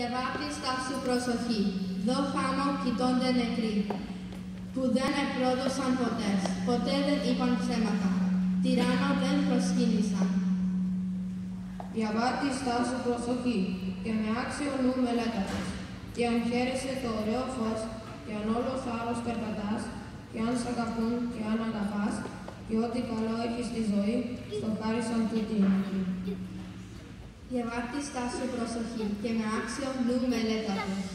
Διαβάτη σου προσοχή, δω χάμω κοιτώνται νεκροί, που δεν επρόδωσαν ποτέ, ποτέ δεν είπαν ψέματα, τυράννο δεν προσκύνησαν. Διαβάτη σου προσοχή. Και με άξιο νου μελέτατος, και αν χαίρεσαι το ωραίο φως, και αν όλος άλλος περπατάς, και αν σ' αγαπούν και αν αγαπάς, και ό,τι καλό έχεις στη ζωή, στο χάρισαν τούτη Διαβάτη σου προσοχή και με άξιο νου μελέτατος,